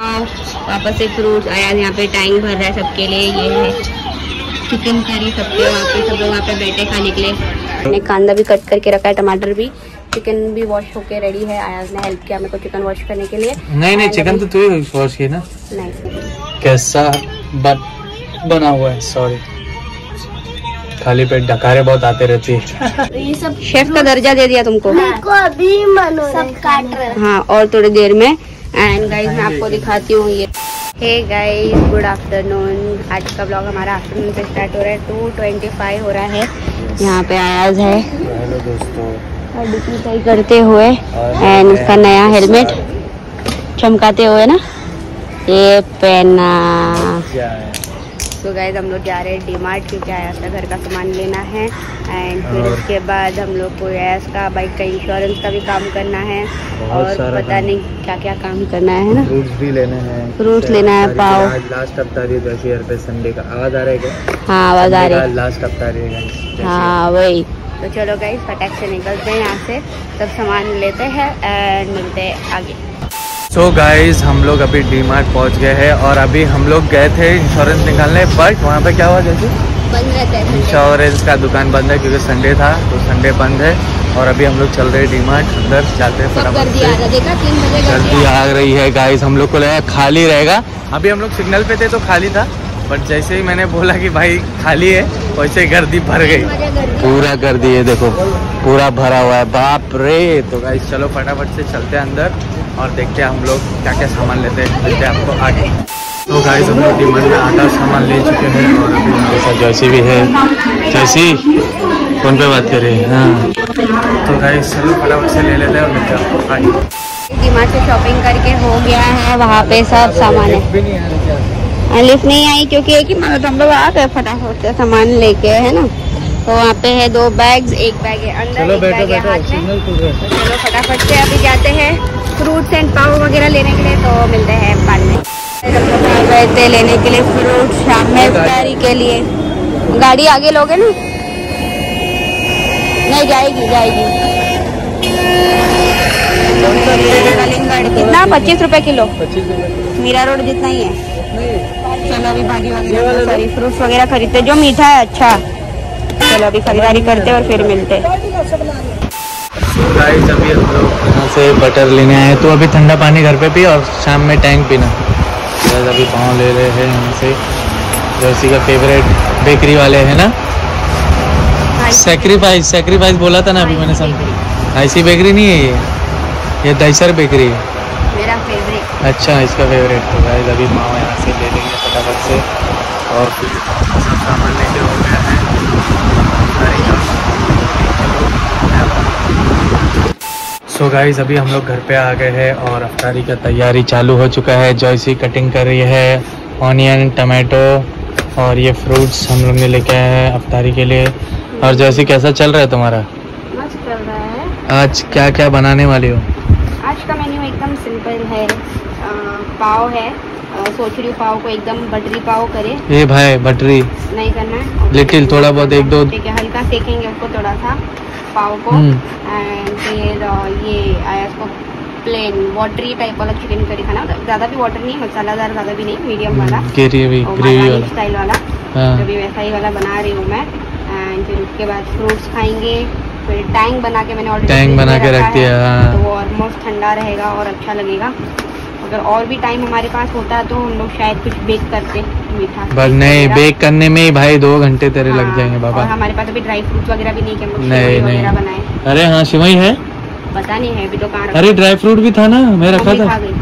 वापस से फ्रूट्स आया यहाँ पे टाइम भर रहा है सबके लिए ये है। चिकन करी सबके वहाँ पे सब लोग वहाँ पे बैठे खाने के लिए। मैंने कांदा भी कट करके रखा है टमाटर भी। चिकन भी वॉश होके रेडी है आयाज ने हेल्प किया मेरे को चिकन वॉश करने के लिए। नहीं नहीं चिकन तो तू ही वॉश की ना। नहीं। कैसा बट बना हुआ है सॉरी खाली पेट डकारे बहुत आते रहती है। ये सब शेफ का दर्जा दे दिया तुमको। को अभी मन सब काट रहे हैं। हाँ और थोड़ी देर में एंड गाइज़ मैं आपको दिखाती हूँ ये। हे गाइज़ गुड आफ्टरनून आज का ब्लॉग हमारा आफ्टरनून से स्टार्ट हो रहा है. टू ट्वेंटी फाइव हो रहा है. यहाँ पे आयाज है। हेलो दोस्तों। और सही करते हुए एंड उसका नया हेलमेट चमकाते हुए ना ये पहना। है तो हम लोग जा रहे हैं डी मार्ट क्योंकि आयास का घर का सामान लेना है। एंड फिर उसके बाद हम लोग को आयास का बाइक का इंश्योरेंस का भी काम करना है। और पता नहीं क्या क्या काम करना है ना? फ्रूट्स भी लेने हैं। Fruits लेना है, पाव। लास्ट हफ़्ता जैसे यार पे संडे का आवाज़ आ रहा है हाँ आवाज़ आ रही है। लास्ट हफ़्ता है हाँ वही। तो चलो गाइज़ फटाक से निकलते हैं यहाँ से। सब सामान लेते हैं एंड मिलते हैं आगे। सो so गाइज़ हम लोग अभी डी मार्ट पहुँच गए हैं और अभी हम लोग गए थे इंश्योरेंस निकालने बट वहाँ पे क्या हुआ जैसे? बंद रहता है इंश्योरेंस का दुकान बंद है क्योंकि संडे था तो संडे बंद है और अभी हम लोग चल रहे हैं डी मार्ट अंदर जाते हैं फटाफट जल्दी आ रही है। गाइज़ हम लोग को लगा खाली रहेगा। अभी हम लोग सिग्नल पे थे तो खाली था। बट जैसे ही मैंने बोला कि भाई खाली है वैसे ही गर्दी भर गई। पूरा गर्दी है देखो पूरा भरा हुआ है। बाप रे! तो गाइस चलो फटाफट से चलते हैं अंदर और देखते हैं हम लोग क्या क्या सामान लेते हैं। मिलते हैं आपको आगे। तो गाइस हम लोग डिमांड में आधा सामान ले चुके हैं और अभी हमारे साथ जैसी भी है। जैसी? फ़ोन पे बात कर रही है हाँ। तो गाइस चलो फटाफट से ले लेते हैं और मिलते हैं आपको। आगे। डीमार्ट से शॉपिंग करके हो गया है वहाँ पे सब सामान है। लिफ्ट नहीं आई क्योंकि एक ही मतलब हम लोग आ गए फटाफट से सामान लेके है ना? तो वहाँ पे है दो बैग्स एक बैग है अंदर चलो एक बैग है हाथ में। है। तो चलो फटाफट से अभी जाते हैं फ्रूट्स एंड पाव वगैरह लेने के लिए तो मिलते हैं बाद में। गए थे लेने के लिए फ्रूट शाम में इफ्तारी के लिए। गाड़ी आगे लोगे ना? नहीं जाएगी जाएगी। कितना? पच्चीस रुपए किलो। पच्चीस मीरा रोड जितना ही है। चलो अभी भाजी वगैरह। सॉरी फ्रूट्स वगैरह खरीदते जो मीठा है अच्छा। चलो अभी खरीदारी करते और फिर मिलते गाइस अभी हम लोग यहाँ से बटर लेने आए तो अभी ठंडा पानी घर पे पी और शाम में टैंक पीना। गाइस अभी पाँव ले रहे हैं यहाँ से। जर्सी का फेवरेट बेकरी वाले हैं ना? सेक्रीफाइस सेक्रीफाइस बोला था ना अभी मैंने समझ ऐसी बेकरी नहीं है ये। ये दैसर बेकरी है। अच्छा इसका फेवरेट तो गाइस अभी माँ यहाँ से ले लेंगे फटाफट से। और फिर सब सामान लेके हो गया है। सो गाइस अभी हम लोग घर पे आ गए हैं और अफ्तारी का तैयारी चालू हो चुका है। जॉयसी कटिंग कर रही है। ऑनियन टमाटो और ये फ्रूट्स हम लोग ने लेके आए हैं अफ्तारी के लिए। और जॉयसी कैसा चल रहा है तुम्हारा? मस्त चल रहा है। आज क्या क्या बनाने वाली हो? आज का मेन्यू एकदम सिंपल है। पाव है। सोच रही हूँ पाव को एकदम बटरी पाव करे। ये भाई बटरी। नहीं करना है। लिटिल थोड़ा बहुत एक दो ठीक है हल्का सेकेंगे उसको थोड़ा सा पाव को। हम्म। एंड फिर ये आया उसको प्लेन वाटरी टाइप वाला चिकन करी खाना। मतलब ज़्यादा भी वाटर नहीं मसालादार ज़्यादा भी नहीं मीडियम वाला। ग्रेवी वाला। स्टाइल वाला। हाँ। अभी वैसा ही वाला बना रही हूँ मैं। एंड फिर उसके बाद फ्रूट्स खाएँगे। फिर टैंग बना के मैंने ऑलरेडी टैंग बना के रख दिया, हाँ। तो वो ऑलमोस्ट ठंडा रहेगा और अच्छा लगेगा। अगर और भी टाइम हमारे पास होता तो हम लोग शायद कुछ बेक करते मीठा। बस नहीं। बेक करने में ही भाई दो घंटे तेरे हाँ, लग हाँ, जाएँगे और बाबा हमारे पास अभी ड्राई फ्रूट्स वगैरह भी नहीं हम नहीं नहीं। बनाए। अरे हाँ शिवई है? पता नहीं है अभी तो कहाँ अरे ड्राई फ्रूट भी था ना मैं रखा था। तो-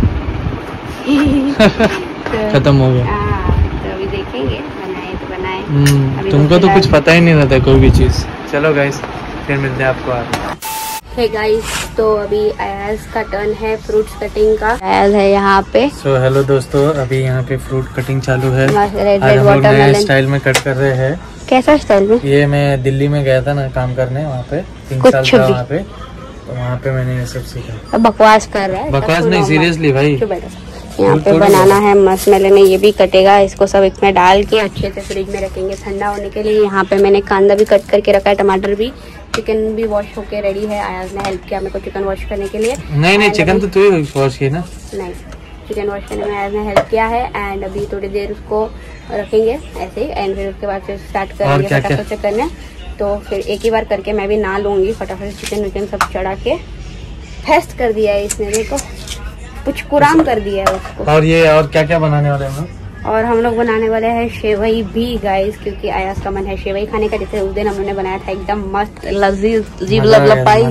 खत्म हो गया। हाँ, तो अभी देखेंगे बनाए तो बनाए। हम्म, अभी तुमको तो कुछ पता ही नहीं रहता कोई भी चीज़। चलो गाइस फिर मिलते हैं आपको आगे। है गाइस तो अभी अयाज का टर्न है फ्रूट कटिंग का। अयाज है यहाँ पे। सो so, हेलो दोस्तों अभी यहाँ पे फ्रूट कटिंग चालू है। रेड आज हम लोग स्टाइल में कट कर रहे हैं। कैसा स्टाइल में? ये मैं दिल्ली में गया था ना काम करने वहाँ पे। तीन कुछ साल था वहाँ पे। तो वहाँ पे मैंने ये सब सीखा। बकवास कर रहा है। बकवास नहीं सीरियसली भाई। यहाँ पे बनाना है मस्त मसमेले में ये भी कटेगा इसको सब इसमें डाल के अच्छे से फ्रिज में रखेंगे। ठंडा होने के लिए यहाँ पे मैंने कांदा भी कट करके रखा है टमाटर भी। चिकन भी वॉश होके रेडी है। आयाज ने हेल्प किया मेरे को चिकन वॉश करने के लिए। नहीं नहीं चिकन तो तू ही वॉश की ना। नहीं चिकन वॉश करने में आयज ने हेल्प किया है। एंड अभी थोड़ी देर उसको रखेंगे ऐसे ही। एंड फिर उसके बाद फिर स्टार्ट करेंगे क्या- क्या? फटाफट से करने। तो फिर एक ही बार करके मैं भी ना लूँगी। फटाफट चिकन विकन सब चढ़ा के फेस्ट कर दिया है इसने देखो। कुछ कुराम कर दिया है उसको। और ये और क्या क्या बनाने वाले हैं? और हम लोग बनाने वाले हैं शेवई भी गाइस क्योंकि आयास का मन है शेवई खाने का जैसे उस दिन हम लोगों ने बनाया था एकदम मस्त लजीज जीव लपाई।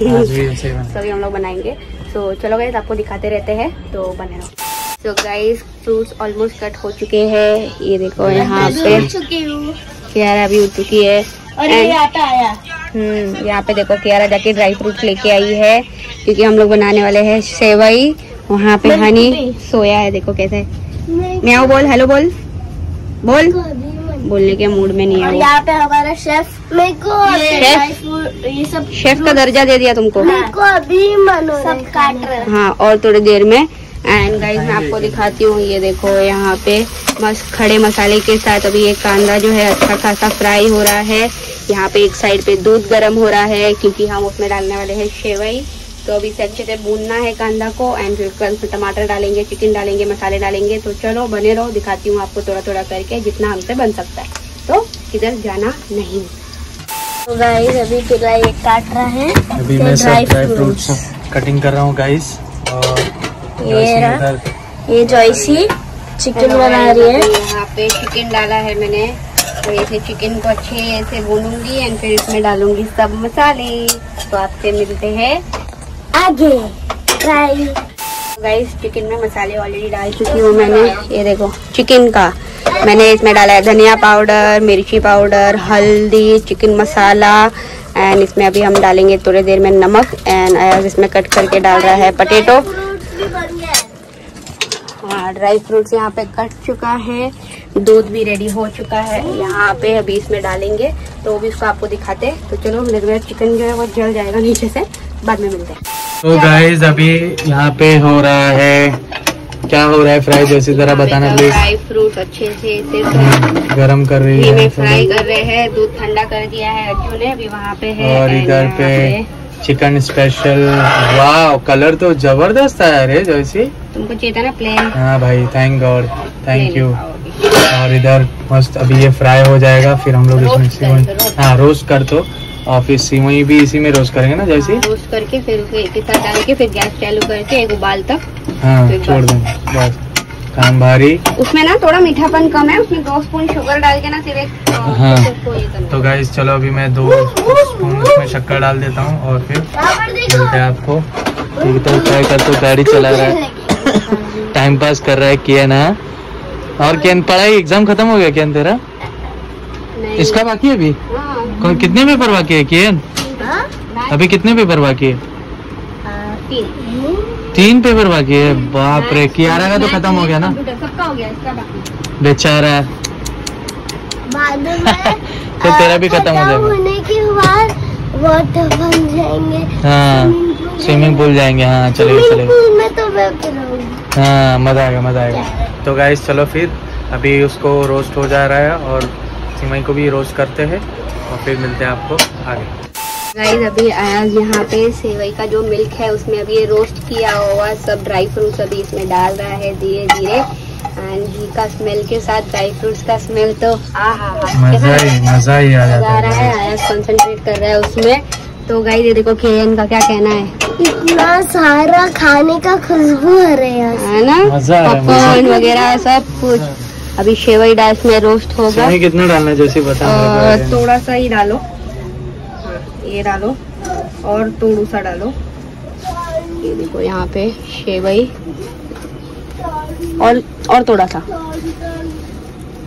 सभी हम लोग बनाएँगे। तो चलो गाइस आपको दिखाते रहते हैं तो बने रहो। तो गाइस फ्रूट्स ऑलमोस्ट कट हो चुके हैं। ये देखो यहाँ पे। क्यारा भी उठ चुकी है। और ये आटा आया। हम्म यहाँ पे देखो क्यारा जाके ड्राई फ्रूट लेके आई है क्योंकि हम लोग बनाने वाले हैं सेवई वहाँ पे हनी सोया है देखो कैसे। म्याओ बोल हेलो बोल। बोल। बोलने के मूड में नहीं और है। यहाँ पे हमारा शेफ मेरे को शेफ? ये सब शेफ का दर्जा दे दिया तुमको। मेरे को अभी मन हो सब काट रहे हाँ। और थोड़ी देर में। एंड गाइस मैं आपको दिखाती हूँ ये देखो यहाँ पे मस्त खड़े मसाले के साथ अभी ये कांदा जो है अच्छा खासा फ्राई हो रहा है। यहाँ पे एक साइड पे दूध गर्म हो रहा है क्योंकि हम उसमें डालने वाले हैं शेवई। तो अभी से अच्छे से भूनना है कांदा को एंड फिर बाद उसमें टमाटर डालेंगे चिकन डालेंगे मसाले डालेंगे। तो चलो बने रहो दिखाती हूँ आपको थोड़ा थोड़ा करके जितना हमसे बन सकता है। तो किधर जाना नहीं। तो गाइस अभी ये काट रहा है। अभी मैं सब ड्राई। फ्रूट्स कटिंग कर रहा हूँ गाइस और ये। ये जॉयसी चिकन बना रही है। यहाँ पे चिकन डाला है मैंने। तो ऐसे चिकन को अच्छे से भूनूँगी एंड फिर इसमें डालूँगी सब मसाले। तो आपसे मिलते हैं। आगे। चिकन में मसाले ऑलरेडी डाल चुकी हूँ मैंने। ये देखो चिकन का। मैंने इसमें डाला है धनिया पाउडर मिर्ची पाउडर हल्दी चिकन मसाला एंड इसमें अभी हम डालेंगे थोड़ी देर में नमक एंड इसमें कट करके डाल रहा है पटेटो फ्रूट्स भी बन गया है। हाँ ड्राई फ्रूट्स यहाँ पे कट चुका है। दूध भी रेडी हो चुका है। यहाँ पे अभी इसमें डालेंगे तो वो भी इसको आपको दिखाते हैं। तो चलो मेरे मेरा चिकन जो है वो जल जाएगा नीचे से। बाद में मिलते हैं। तो गाइस अभी यहाँ पे हो रहा है। क्या हो रहा है फ्राई जैसी तरह बताना प्लीज़ ड्राई फ्रूट अच्छे से इसे गरम कर रही है फ्राई कर रहे हैं। दूध ठंडा कर दिया है अज्जू ने। अभी वहाँ पे है और इधर पे चिकन स्पेशल वाह कलर तो ज़बरदस्त आया रे जैसी। तुमको चाहिए था ना प्लेन हाँ भाई थैंक गॉड थैंक यू और इधर मस्त अभी ये फ्राई हो जाएगा फिर हम लोग इसमें सिवई। हाँ रोस्ट कर दो। और फिर सिवई भी इसी में रोस्ट करेंगे ना जैसे? रोस्ट करके फिर उसे एक साथ डाल के फिर गैस चालू करके एक उबाल तक हाँ छोड़। देंगे बस। काम भारी। उसमें ना थोड़ा मीठापन कम है उसमें दो स्पून शुगर डाल के ना फिर एक हाँ। उसको तो गाइस चलो अभी मैं दो स्पून उसमें शक्कर डाल देता हूँ और फिर मिलते हैं आपको। ठीक तो ट्राई कर तो गाड़ी चला रहा है। टाइम पास कर रहा है किया ना और कियन पढ़ाई एग्ज़ाम खत्म हो गया कियन तेरा? नहीं। इसका बाकी है अभी? हाँ, कौन कितने पेपर बाकी है कियन हाँ? अभी कितने पेपर बाकी है? तीन। तीन पेपर बाकी है? बाप रे कियारा का तो खत्म हो गया ना? हो बाकी। बेचारा। बाद तो तेरा भी खत्म हो जाएगा। स्विमिंग पूल जाएँगे हाँ चलेगा चलेगा। तो हाँ मज़ा आएगा मज़ा आएगा। तो गाइस चलो फिर अभी उसको रोस्ट हो जा रहा है और सिमई को भी रोस्ट करते हैं और फिर मिलते हैं आपको आगे। गाइस अभी आयाज यहाँ पे सेवई का जो मिल्क है उसमें अभी ये रोस्ट किया हुआ सब ड्राई फ्रूट्स अभी इसमें डाल रहा है धीरे धीरे एंड घी का स्मेल के साथ ड्राई फ्रूट्स का स्मेल तो आ हा हा मज़ा ही मज़ा ही आ रहा है आयाज कंसंट्रेट कर रहा है उसमें। तो गाइस ये देखो केयन का क्या कहना है। इतना सारा खाने का खुशबू आ रहा है है ना? है, पॉपकॉर्न वगैरह सब कुछ। अभी शेवई डाइस में रोस्ट होगा। कितना डालना जैसे बता। थोड़ा सा ही डालो। हाँ, ये डालो। और थोड़ा सा डालो। ये देखो यहाँ पे शेवई। और और थोड़ा सा।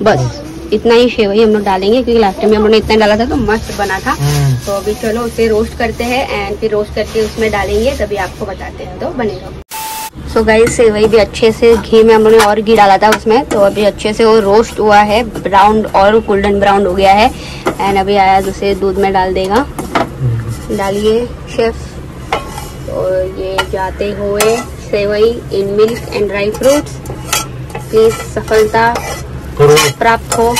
बस। इतना ही शेवई हम लोग डालेंगे क्योंकि लास्ट टाइम हम लोग ने इतना डाला था तो मस्त बना था। हम्म, तो अभी चलो उसे रोस्ट करते हैं एंड फिर रोस्ट करके उसमें डालेंगे तभी आपको बताते हैं तो बनेगा। सो so गाइस सेवई भी अच्छे से घी में हम लोगों ने और घी डाला था उसमें तो अभी अच्छे से वो रोस्ट हुआ है ब्राउन और गोल्डन ब्राउन हो गया है। एंड अभी आया उसे दूध में डाल देगा। डालिए शेफ और ये जाते हुए sevai in milk and dry fruits की सफलता पूर्वक प्राप्त हो।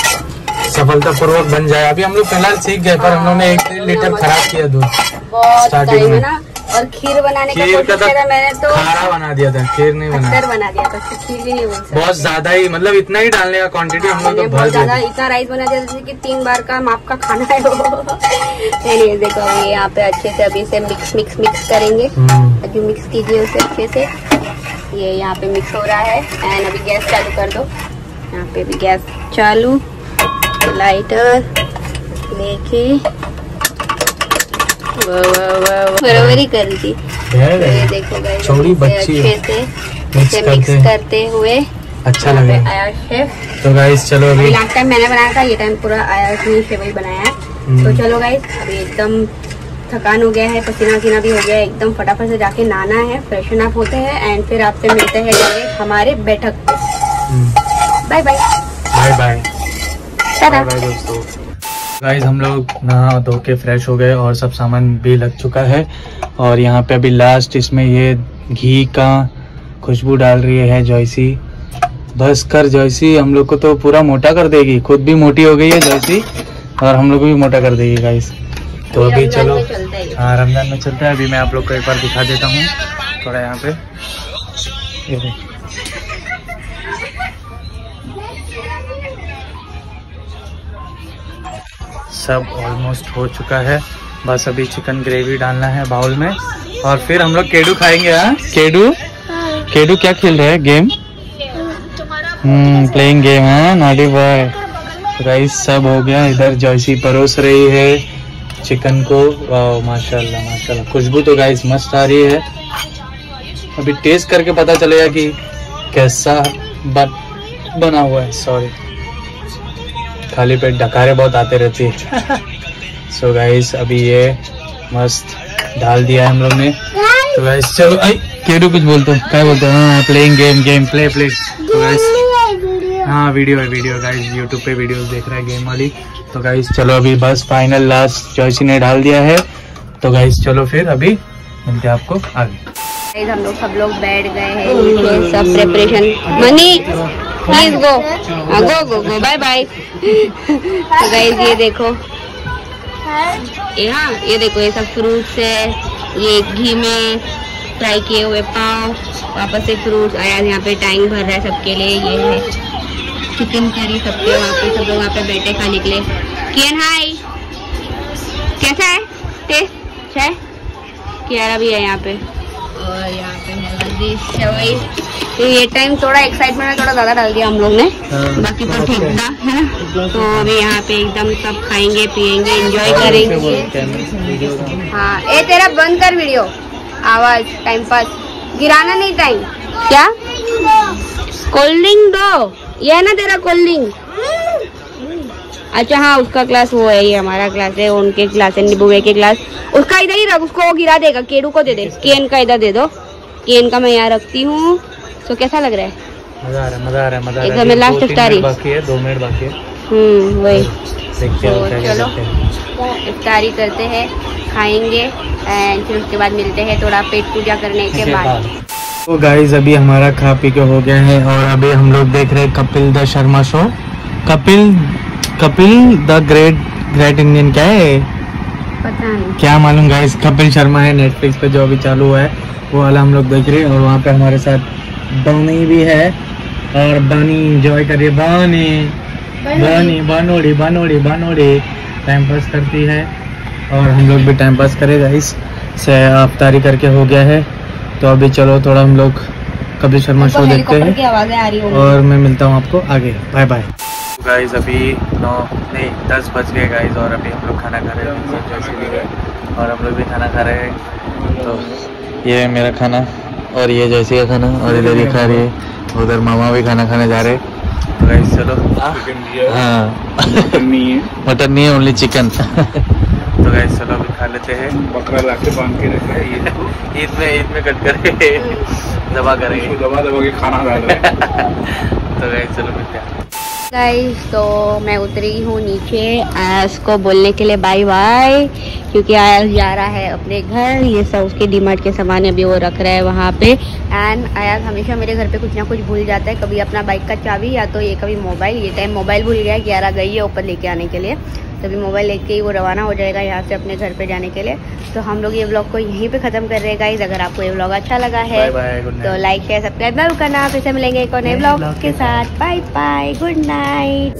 सफलता पूर्वक बन जाए। अभी हम लोग फ़िलहाल सीख गए पर हम लोग ने एक लीटर खराब किया दूध। है में। और खीर बनाने का खीर कोशिश का तो मैंने तो। खारा बना दिया था खीर नहीं बना। खट्टर बना दिया था खीर भी नहीं सकते। बहुत ज़्यादा ही मतलब इतना ही डालने का क्वांटिटी हम लोग तो बहुत ज़्यादा इतना राइस बना दिया जैसे कि तीन बार का माप का खाना है। वो Anyways, देखो अभी यहाँ पे अच्छे से अभी से मिक्स मिक्स मिक्स करेंगे। हम्म, अभी मिक्स कीजिए उसे अच्छे से। ये यहाँ पे मिक्स हो रहा है। एंड अभी गैस चालू कर दो। यहाँ पे भी गैस चालू लाइटर वाह। बराबर कर ये देखो guys, बच्ची अच्छे से मिक्स करते करते हुए अच्छा लगे। आया शेफ तो गाइस चलो अभी लास्ट टाइम मैंने बनाया था ये टाइम पूरा आयास ने बनाया है हम्म। तो चलो गाइस अभी एकदम थकान हो गया है पसीना वसीना भी हो गया है एकदम फटाफट से जाके नहाना है फ्रेशन अप होते हैं एंड फिर आपसे मिलते हैं हमारे बैठक पे। Bye bye bye bye bye bye दोस्तों. गाइस हम लोग नहा धो के फ्रेश हो गए और सब सामान भी लग चुका है। और यहाँ पे अभी लास्ट इसमें ये घी का खुशबू डाल रही है जॉयसी बस कर जॉयसी हम लोग को तो पूरा मोटा कर देगी। खुद भी मोटी हो गई है जॉयसी और हम लोग को भी मोटा कर देगी गाइस तो अभी चलो। है। हाँ रमज़ान में चलता है। अभी मैं आप लोग को एक बार दिखा देता हूँ थोड़ा यहाँ पे। ये सब ऑलमोस्ट हो चुका है। बस अभी चिकन ग्रेवी डालना है बाउल में। और फिर हम लोग केडू खाएँगे हाँ? केडू? केडू क्या खेल रहे हैं? गेम हम्म प्लेइंग गेम है? नॉटी बॉय राइस सब हो गया इधर जॉयसी परोस रही है चिकन को। वाह माशाल्लाह माशाल्लाह। खुशबू तो गाइस मस्त आ रही है। अभी टेस्ट करके पता चलेगा कि कैसा बन, बना हुआ है सॉरी खाली पेट डकारे बहुत आते रहती है। सो गाइस अभी ये मस्त डाल दिया है हम लोग ने। तो गाइस चलो आई केडू कुछ बोलते हो? क्या बोलते हो? हाँ playing game game play play तो गाइस हाँ वीडियो है वीडियो गाइस यूट्यूब पे वीडियोस देख रहा है गेम वाली। तो गाइस चलो अभी बस फाइनल लास्ट चॉइसी ने डाल दिया है। तो गाइस चलो फिर अभी मिलते आपको आगे। हम लोग सब लोग बैठ गए हैं सब preparation money please go go go go bye bye तो गाइस ये देखो। ये हाँ ये देखो, ये सब फ्रूट्स है। ये घी में फ्राई किए हुए पाव, वापस से फ्रूट्स आया यहाँ पे टाइम भर रहा है सबके लिए। ये है चिकन करी सबके वहाँ पे। सब लोग वहाँ पे बैठे खाने के लिए। कियन हाय कैसा है? टेस्ट अच्छा है? कियारा भी है यहाँ पे। और यहाँ पे है हल्दी सेवई तो ये टाइम थोड़ा एक्साइटमेंट में थोड़ा ज़्यादा डाल दिया हम लोग ने। हाँ, बाकी तो ठीक था है ना? तो अभी यहाँ पे एकदम सब खाएँगे पियेंगे एंजॉय करेंगे। हाँ ए तेरा बंद कर वीडियो आवाज़ टाइम पास गिराना नहीं टाइम क्या? कोल्ड ड्रिंक दो। ये है ना तेरा कोल्ड ड्रिंक अच्छा हाँ उसका क्लास वो है ये हमारा क्लास है उनके क्लास है निबुए के क्लास उसका इधर ही रख उसको वो गिरा देगा केडू को दे दे। केन का इधर दे दो। केन का मैं यहाँ रखती हूँ। तो कैसा लग रहा है? मज़ा आ रहा है मज़ा आ रहा है मज़ा आ रहा है। अभी last दो इफ्तारी। बाकी है दो मिनट बाकी है। हम्म वही। देखते हैं तो चलो। करते हैं। इफ्तारी करते हैं खाएँगे एंड फिर उसके बाद मिलते हैं थोड़ा पेट पूजा करने के बाद। तो गाइज़ अभी हमारा खा पी के हो गया है और अभी हम लोग देख रहे हैं Kapil the Sharma show Kapil Kapil the great great Indian क्या है? पता नहीं। क्या मालूम गाइस कपिल शर्मा है नेटफ्लिक्स पे जो अभी चालू हुआ है वो वाला हम लोग देख रहे हैं और वहाँ पे हमारे साथ बनी भी है और बनी इंजॉय कर रही है। बनी। बनी बनोड़ी बनोड़ी बनोड़ी टाइम पास करती है और हम लोग भी टाइम पास करेगा इस से अफ्तारी करके हो गया है तो अभी चलो थोड़ा हम लोग कपिल शर्मा शो देखते हैं। की आवाज़ें आ रही होंगी। और मैं मिलता हूँ आपको आगे। बाय बाय गाइस अभी नौ नहीं दस बज गए गाइस और अभी हम लोग खाना खा रहे हैं। और हम लोग भी खाना खा रहे हैं। तो ये है मेरा खाना और ये जैसे का खाना और इधर ही खा रही है। उधर मामा भी खाना खाने जा रहे हैं। तो गाइस चलो। हाँ। मटन नहीं है। ओनली चिकन तो गाइस चलो लेते हैं बकरा लाके बाँध के रखा है ये ईद में ईद में कट करेंगे दबा करेंगे। दबा दबा के खाना डाल रहे तो चलो मिलते हैं। गाइस तो मैं उतरी हूँ नीचे आयस को बोलने के लिए बाय बाय क्योंकि आयस जा रहा है अपने घर। ये सब उसके डीमार्ट के सामान अभी वो रख रहा है वहाँ पे। एंड आयस हमेशा मेरे घर पे कुछ ना कुछ भूल जाता है कभी अपना बाइक का चाबी या तो ये कभी मोबाइल ये टाइम मोबाइल भूल गया ग्यारह गई है ऊपर लेके आने के लिए। तभी मोबाइल लेके ही वो रवाना हो जाएगा यहाँ से अपने घर पे जाने के लिए। तो हम लोग ये ब्लॉग को यहीं पे ख़त्म कर रहे हैं गाइज़ अगर आपको ये ब्लॉग अच्छा लगा है तो लाइक शेयर सब्सक्राइब ज़रूर करना। फिर से मिलेंगे एक और नए ब्लॉग के साथ। Bye bye good night